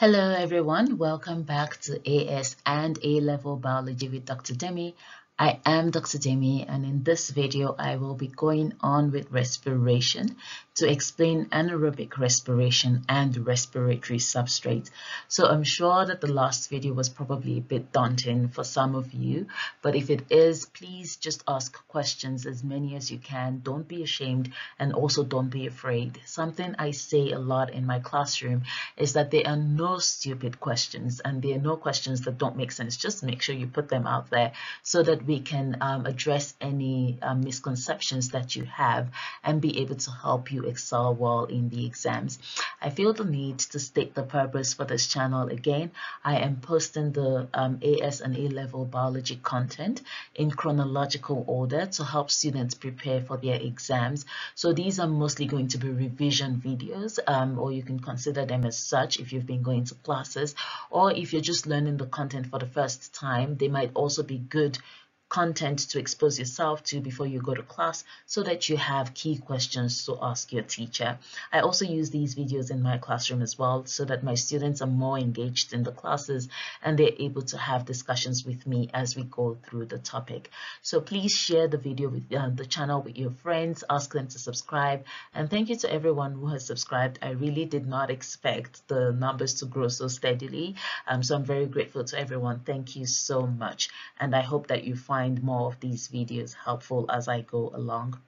Hello everyone, welcome back to AS and A-Level Biology with Dr. Demi. I am Dr. Demi and in this video I will be going on with respiration to explain anaerobic respiration and respiratory substrate. So I'm sure that the last video was probably a bit daunting for some of you, but if it is, please just ask questions as many as you can. Don't be ashamed and also don't be afraid. Something I say a lot in my classroom is that there are no stupid questions and there are no questions that don't make sense. Just make sure you put them out there so that we can um, address any um, misconceptions that you have and be able to help you excel well in the exams. I feel the need to state the purpose for this channel again. I am posting the um, AS and A-level biology content in chronological order to help students prepare for their exams. So these are mostly going to be revision videos um, or you can consider them as such if you've been going to classes or if you're just learning the content for the first time, they might also be good content to expose yourself to before you go to class so that you have key questions to ask your teacher. I also use these videos in my classroom as well so that my students are more engaged in the classes and they're able to have discussions with me as we go through the topic. So please share the video with uh, the channel with your friends, ask them to subscribe and thank you to everyone who has subscribed. I really did not expect the numbers to grow so steadily. Um, so I'm very grateful to everyone. Thank you so much and I hope that you find find more of these videos helpful as I go along.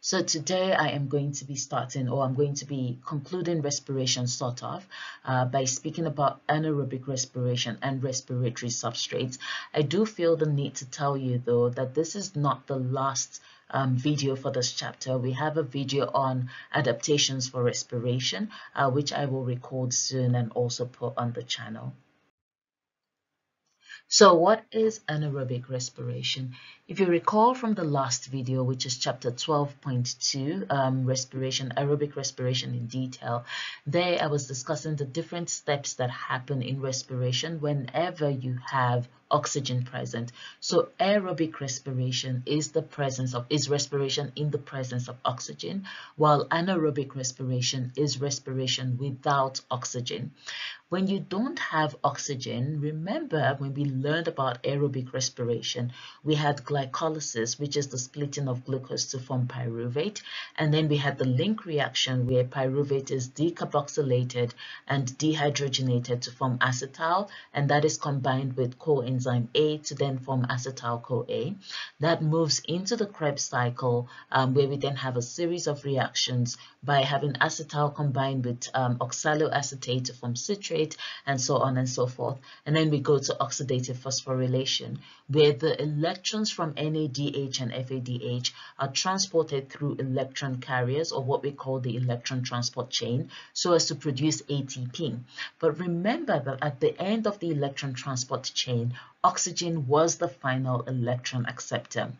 So today I am going to be starting or I'm going to be concluding respiration sort of uh, by speaking about anaerobic respiration and respiratory substrates. I do feel the need to tell you though that this is not the last um, video for this chapter. We have a video on adaptations for respiration, uh, which I will record soon and also put on the channel. So what is anaerobic respiration? If you recall from the last video, which is chapter 12.2, um, respiration, aerobic respiration in detail, there I was discussing the different steps that happen in respiration whenever you have oxygen present. So aerobic respiration is the presence of, is respiration in the presence of oxygen, while anaerobic respiration is respiration without oxygen. When you don't have oxygen, remember when we learned about aerobic respiration, we had glycolysis, which is the splitting of glucose to form pyruvate. And then we had the link reaction where pyruvate is decarboxylated and dehydrogenated to form acetyl. And that is combined with coenzyme A to then form acetyl-CoA. That moves into the Krebs cycle um, where we then have a series of reactions by having acetyl combined with um, oxaloacetate to form citrate and so on and so forth. And then we go to oxidative phosphorylation, where the electrons from NADH and FADH are transported through electron carriers, or what we call the electron transport chain, so as to produce ATP. But remember that at the end of the electron transport chain, oxygen was the final electron acceptor.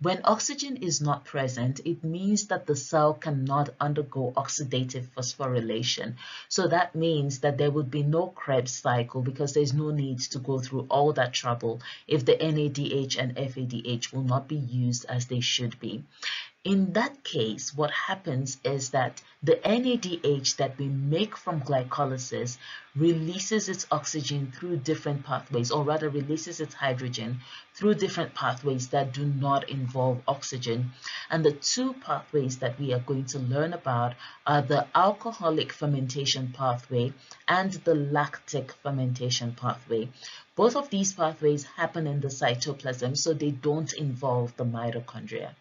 When oxygen is not present, it means that the cell cannot undergo oxidative phosphorylation. So that means that there would be no Krebs cycle because there's no need to go through all that trouble if the NADH and FADH will not be used as they should be. In that case, what happens is that the NADH that we make from glycolysis releases its oxygen through different pathways, or rather releases its hydrogen through different pathways that do not involve oxygen. And the two pathways that we are going to learn about are the alcoholic fermentation pathway and the lactic fermentation pathway. Both of these pathways happen in the cytoplasm, so they don't involve the mitochondria.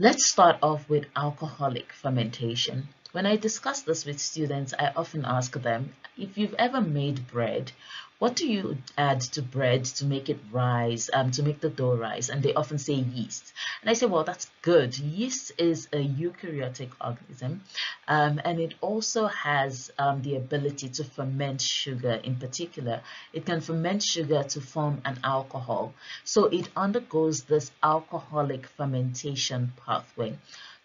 Let's start off with alcoholic fermentation. When I discuss this with students, I often ask them, if you've ever made bread, what do you add to bread to make it rise, um, to make the dough rise? And they often say yeast. And I say, well, that's good. Yeast is a eukaryotic organism, um, and it also has um, the ability to ferment sugar in particular. It can ferment sugar to form an alcohol. So it undergoes this alcoholic fermentation pathway.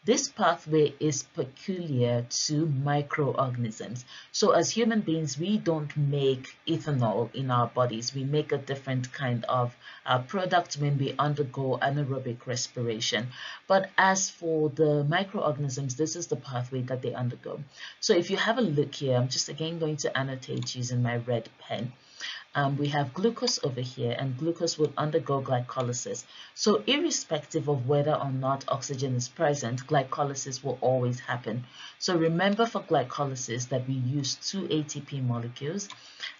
This pathway is peculiar to microorganisms. So as human beings, we don't make ethanol in our bodies. We make a different kind of uh, product when we undergo anaerobic respiration. But as for the microorganisms, this is the pathway that they undergo. So if you have a look here, I'm just again going to annotate using my red pen um, we have glucose over here and glucose will undergo glycolysis. So irrespective of whether or not oxygen is present, glycolysis will always happen. So remember for glycolysis that we use two ATP molecules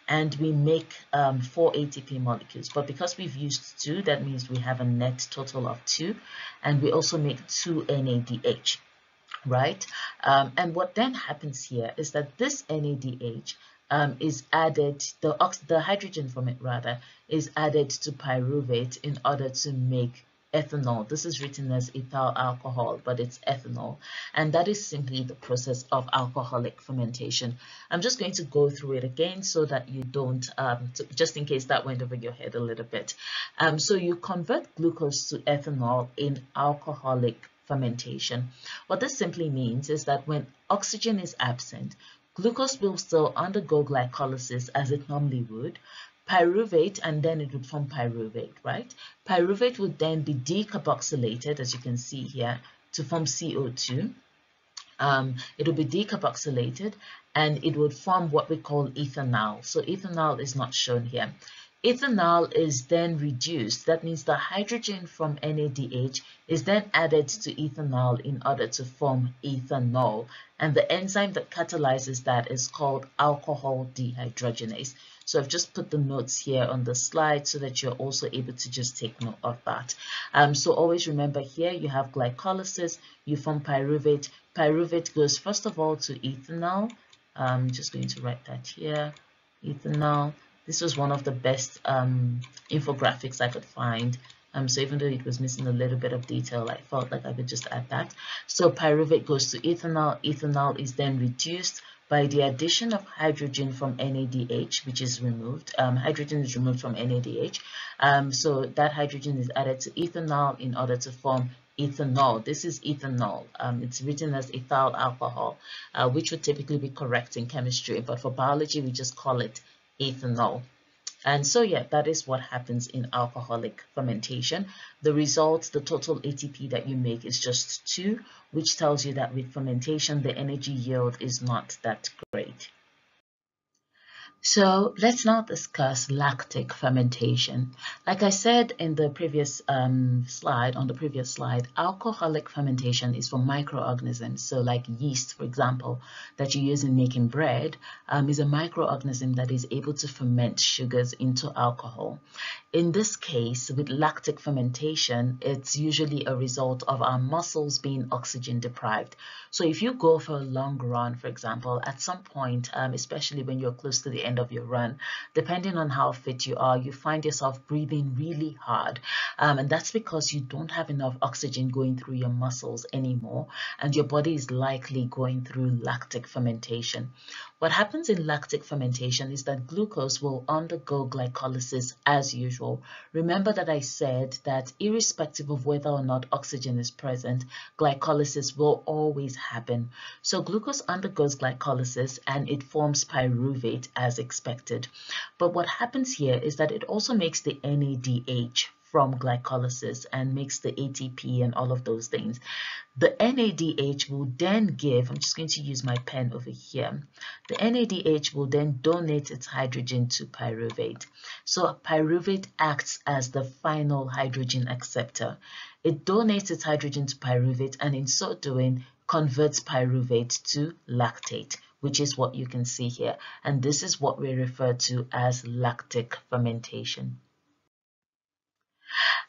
and we make um, four ATP molecules. But because we've used two, that means we have a net total of two and we also make two NADH right? Um, and what then happens here is that this NADH um, is added, the, the hydrogen from it rather, is added to pyruvate in order to make ethanol. This is written as ethyl alcohol, but it's ethanol. And that is simply the process of alcoholic fermentation. I'm just going to go through it again so that you don't, um, just in case that went over your head a little bit. Um, so you convert glucose to ethanol in alcoholic fermentation. What this simply means is that when oxygen is absent, Glucose will still undergo glycolysis as it normally would, pyruvate and then it would form pyruvate, right? Pyruvate would then be decarboxylated, as you can see here, to form CO2. Um, it will be decarboxylated and it would form what we call ethanal. So ethanal is not shown here. Ethanal is then reduced. That means the hydrogen from NADH is then added to ethanal in order to form ethanol. And the enzyme that catalyzes that is called alcohol dehydrogenase. So I've just put the notes here on the slide so that you're also able to just take note of that. Um, so always remember here you have glycolysis, you form pyruvate. Pyruvate goes first of all to ethanal. I'm just going to write that here, ethanal this was one of the best um, infographics I could find. Um, so even though it was missing a little bit of detail, I felt like I could just add that. So pyruvate goes to ethanal. Ethanal is then reduced by the addition of hydrogen from NADH, which is removed. Um, hydrogen is removed from NADH. Um, so that hydrogen is added to ethanal in order to form ethanol. This is ethanol. Um, it's written as ethyl alcohol, uh, which would typically be correct in chemistry, but for biology, we just call it ethanol. And so, yeah, that is what happens in alcoholic fermentation. The result, the total ATP that you make is just 2, which tells you that with fermentation, the energy yield is not that great. So let's now discuss lactic fermentation. Like I said in the previous um, slide, on the previous slide, alcoholic fermentation is for microorganisms. So like yeast, for example, that you use in making bread um, is a microorganism that is able to ferment sugars into alcohol. In this case, with lactic fermentation, it's usually a result of our muscles being oxygen deprived. So if you go for a long run, for example, at some point, um, especially when you're close to the end of your run, depending on how fit you are, you find yourself breathing really hard. Um, and that's because you don't have enough oxygen going through your muscles anymore, and your body is likely going through lactic fermentation. What happens in lactic fermentation is that glucose will undergo glycolysis as usual. Remember that I said that irrespective of whether or not oxygen is present, glycolysis will always happen. So glucose undergoes glycolysis and it forms pyruvate as expected. But what happens here is that it also makes the NADH from glycolysis and makes the ATP and all of those things. The NADH will then give, I'm just going to use my pen over here, the NADH will then donate its hydrogen to pyruvate. So pyruvate acts as the final hydrogen acceptor. It donates its hydrogen to pyruvate and in so doing converts pyruvate to lactate which is what you can see here. And this is what we refer to as lactic fermentation.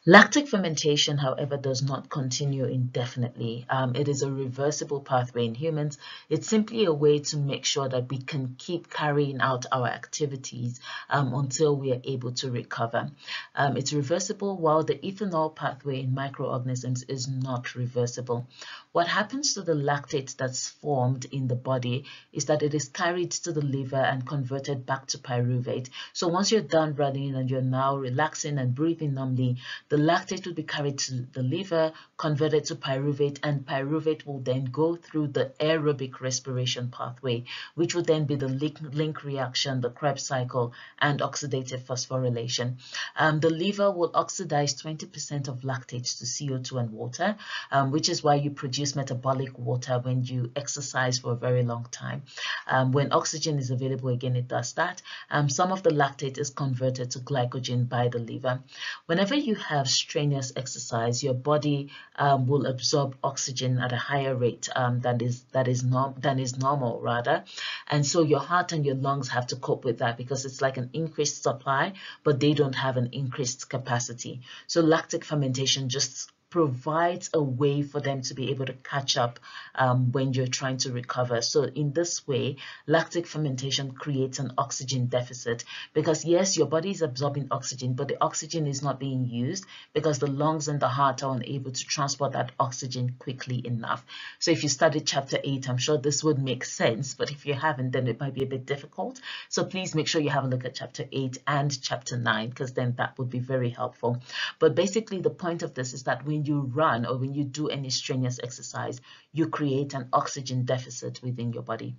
Lactic fermentation, however, does not continue indefinitely. Um, it is a reversible pathway in humans. It's simply a way to make sure that we can keep carrying out our activities um, until we are able to recover. Um, it's reversible while the ethanol pathway in microorganisms is not reversible. What happens to the lactate that's formed in the body is that it is carried to the liver and converted back to pyruvate. So once you're done running and you're now relaxing and breathing normally, the lactate will be carried to the liver, converted to pyruvate, and pyruvate will then go through the aerobic respiration pathway, which will then be the link, link reaction, the Krebs cycle, and oxidative phosphorylation. Um, the liver will oxidize 20% of lactate to CO2 and water, um, which is why you produce metabolic water when you exercise for a very long time. Um, when oxygen is available again, it does that. Um, some of the lactate is converted to glycogen by the liver. Whenever you have strenuous exercise, your body um, will absorb oxygen at a higher rate um, than is that is norm than is normal rather, and so your heart and your lungs have to cope with that because it's like an increased supply, but they don't have an increased capacity. So lactic fermentation just provides a way for them to be able to catch up um, when you're trying to recover. So in this way, lactic fermentation creates an oxygen deficit because yes, your body is absorbing oxygen, but the oxygen is not being used because the lungs and the heart are unable to transport that oxygen quickly enough. So if you studied chapter 8, I'm sure this would make sense, but if you haven't, then it might be a bit difficult. So please make sure you have a look at chapter 8 and chapter 9 because then that would be very helpful. But basically the point of this is that when you run or when you do any strenuous exercise, you create an oxygen deficit within your body.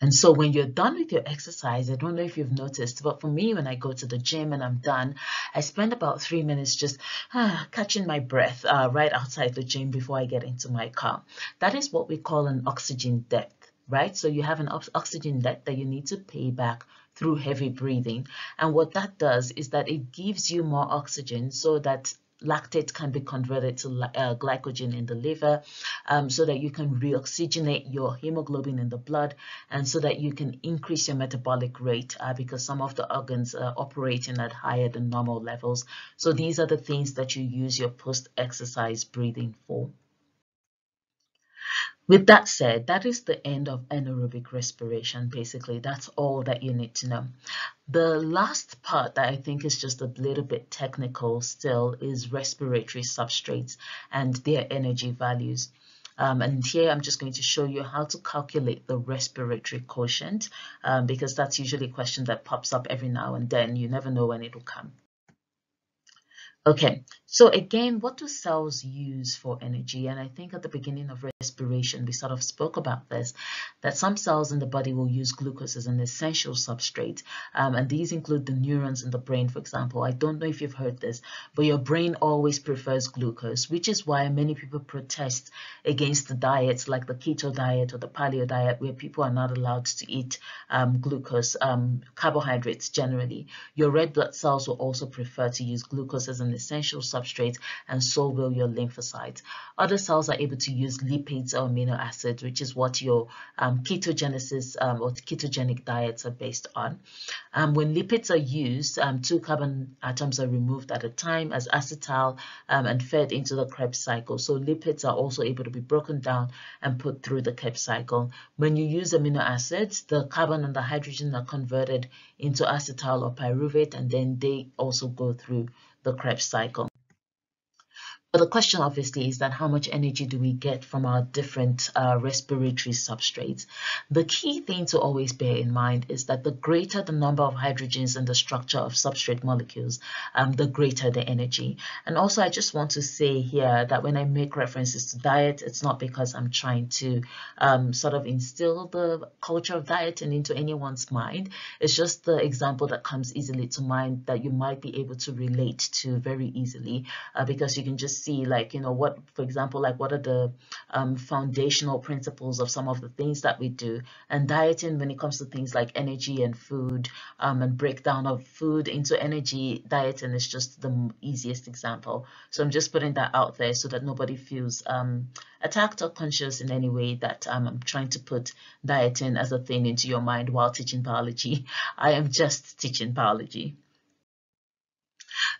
And so when you're done with your exercise, I don't know if you've noticed, but for me, when I go to the gym and I'm done, I spend about three minutes just ah, catching my breath uh, right outside the gym before I get into my car. That is what we call an oxygen debt, right? So you have an oxygen debt that you need to pay back through heavy breathing. And what that does is that it gives you more oxygen so that lactate can be converted to uh, glycogen in the liver um, so that you can reoxygenate your hemoglobin in the blood and so that you can increase your metabolic rate uh, because some of the organs are operating at higher than normal levels. So these are the things that you use your post-exercise breathing for. With that said, that is the end of anaerobic respiration. Basically, that's all that you need to know. The last part that I think is just a little bit technical still is respiratory substrates and their energy values. Um, and here I'm just going to show you how to calculate the respiratory quotient um, because that's usually a question that pops up every now and then. You never know when it will come. Okay, so again, what do cells use for energy? And I think at the beginning of respiration, we sort of spoke about this, that some cells in the body will use glucose as an essential substrate. Um, and these include the neurons in the brain, for example. I don't know if you've heard this, but your brain always prefers glucose, which is why many people protest against the diets like the keto diet or the paleo diet, where people are not allowed to eat um, glucose, um, carbohydrates generally. Your red blood cells will also prefer to use glucose as an essential substrate, and so will your lymphocytes. Other cells are able to use lipids or amino acids, which is what your um, ketogenesis um, or ketogenic diets are based on. Um, when lipids are used, um, two carbon atoms are removed at a time as acetyl um, and fed into the Krebs cycle. So lipids are also able to be broken down and put through the Krebs cycle. When you use amino acids, the carbon and the hydrogen are converted into acetyl or pyruvate, and then they also go through the Krebs cycle. But the question obviously is that how much energy do we get from our different uh, respiratory substrates? The key thing to always bear in mind is that the greater the number of hydrogens in the structure of substrate molecules, um, the greater the energy. And also I just want to say here that when I make references to diet, it's not because I'm trying to um, sort of instill the culture of dieting into anyone's mind. It's just the example that comes easily to mind that you might be able to relate to very easily uh, because you can just see like, you know, what, for example, like what are the um, foundational principles of some of the things that we do. And dieting, when it comes to things like energy and food um, and breakdown of food into energy, dieting is just the easiest example. So I'm just putting that out there so that nobody feels um, attacked or conscious in any way that um, I'm trying to put dieting as a thing into your mind while teaching biology. I am just teaching biology.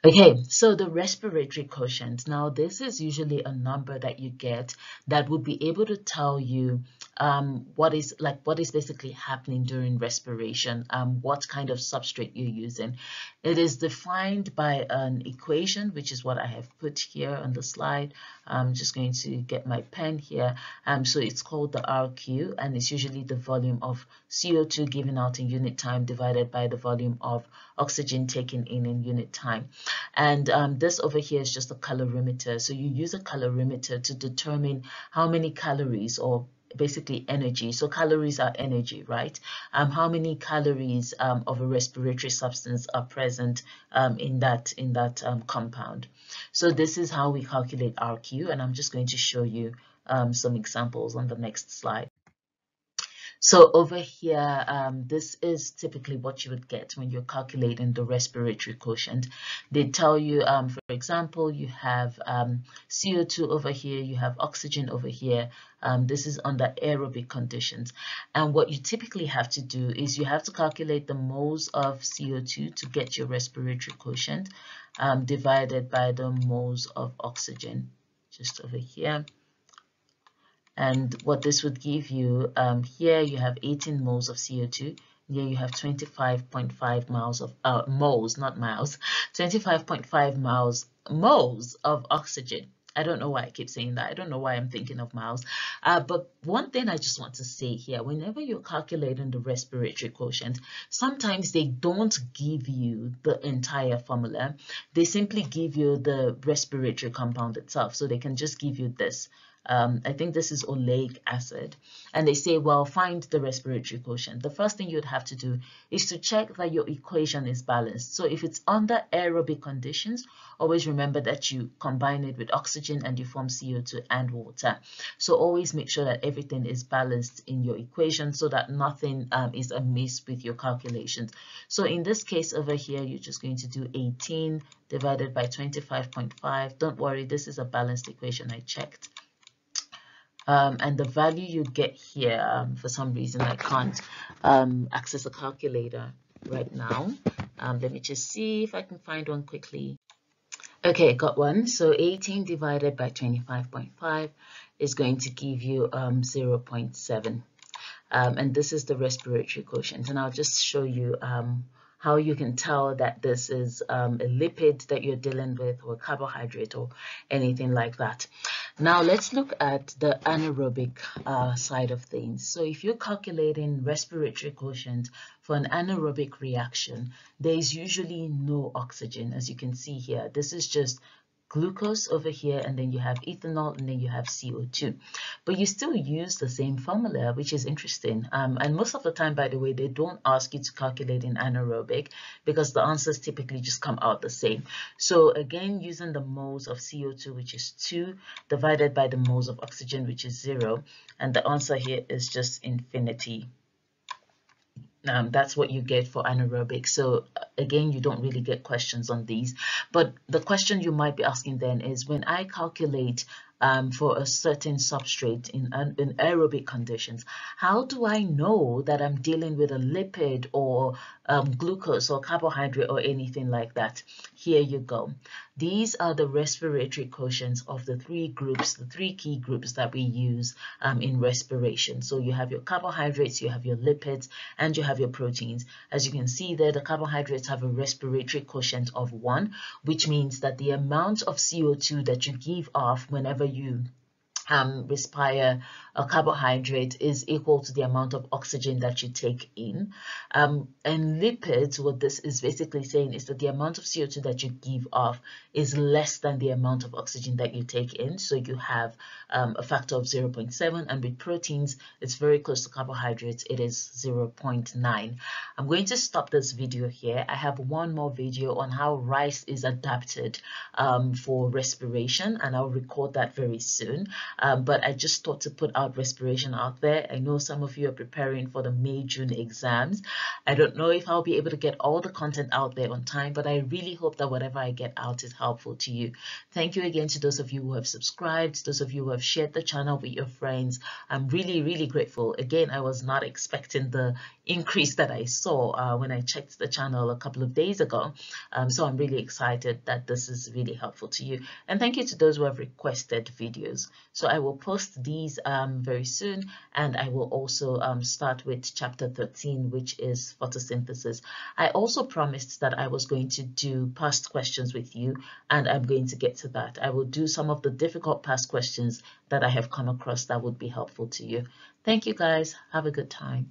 Okay, so the respiratory quotient. Now, this is usually a number that you get that would be able to tell you um, what is like what is basically happening during respiration, um, what kind of substrate you're using. It is defined by an equation, which is what I have put here on the slide. I'm just going to get my pen here. Um, so it's called the RQ, and it's usually the volume of CO2 given out in unit time divided by the volume of oxygen taken in in unit time. And um, this over here is just a calorimeter. So you use a calorimeter to determine how many calories or basically energy. So calories are energy, right? Um, how many calories um, of a respiratory substance are present um, in that in that um, compound? So this is how we calculate RQ, and I'm just going to show you um, some examples on the next slide. So over here, um, this is typically what you would get when you're calculating the respiratory quotient. They tell you, um, for example, you have um, CO2 over here, you have oxygen over here. Um, this is under aerobic conditions. And what you typically have to do is you have to calculate the moles of CO2 to get your respiratory quotient um, divided by the moles of oxygen, just over here. And what this would give you, um, here you have 18 moles of CO2. Here you have 25.5 miles of uh, moles, not miles, 25.5 miles moles of oxygen. I don't know why I keep saying that. I don't know why I'm thinking of miles. Uh, but one thing I just want to say here, whenever you're calculating the respiratory quotient, sometimes they don't give you the entire formula. They simply give you the respiratory compound itself. So they can just give you this um, I think this is oleic acid, and they say, well, find the respiratory quotient. The first thing you'd have to do is to check that your equation is balanced. So if it's under aerobic conditions, always remember that you combine it with oxygen and you form CO2 and water. So always make sure that everything is balanced in your equation so that nothing um, is amiss with your calculations. So in this case over here, you're just going to do 18 divided by 25.5. Don't worry, this is a balanced equation I checked um, and the value you get here um, for some reason I can't um, access a calculator right now. Um, let me just see if I can find one quickly. Okay got one. So 18 divided by 25.5 is going to give you um, 0.7 um, and this is the respiratory quotient. And I'll just show you how you can tell that this is um, a lipid that you're dealing with or carbohydrate or anything like that. Now let's look at the anaerobic uh, side of things. So if you're calculating respiratory quotient for an anaerobic reaction, there is usually no oxygen as you can see here. This is just glucose over here and then you have ethanol and then you have CO2 but you still use the same formula which is interesting. Um, and most of the time by the way they don't ask you to calculate in anaerobic because the answers typically just come out the same. So again using the moles of CO2 which is 2 divided by the moles of oxygen which is 0 and the answer here is just infinity um, that's what you get for anaerobic. So again, you don't really get questions on these. But the question you might be asking then is when I calculate um, for a certain substrate in, in aerobic conditions, how do I know that I'm dealing with a lipid or um, glucose or carbohydrate or anything like that? Here you go. These are the respiratory quotients of the three groups, the three key groups that we use um, in respiration. So you have your carbohydrates, you have your lipids, and you have your proteins. As you can see there, the carbohydrates have a respiratory quotient of 1, which means that the amount of CO2 that you give off whenever you um, respire a carbohydrate is equal to the amount of oxygen that you take in. Um, and lipids, what this is basically saying is that the amount of CO2 that you give off is less than the amount of oxygen that you take in. So you have um, a factor of 0.7 and with proteins, it's very close to carbohydrates. It is 0.9. I'm going to stop this video here. I have one more video on how rice is adapted um, for respiration and I'll record that very soon. Um, but I just thought to put out respiration out there. I know some of you are preparing for the May, June exams. I don't know if I'll be able to get all the content out there on time, but I really hope that whatever I get out is helpful to you. Thank you again to those of you who have subscribed, those of you who have shared the channel with your friends. I'm really, really grateful. Again, I was not expecting the increase that I saw uh, when I checked the channel a couple of days ago. Um, so I'm really excited that this is really helpful to you. And thank you to those who have requested videos. So So I will post these um, very soon and I will also um, start with chapter 13, which is photosynthesis. I also promised that I was going to do past questions with you and I'm going to get to that. I will do some of the difficult past questions that I have come across that would be helpful to you. Thank you guys. Have a good time.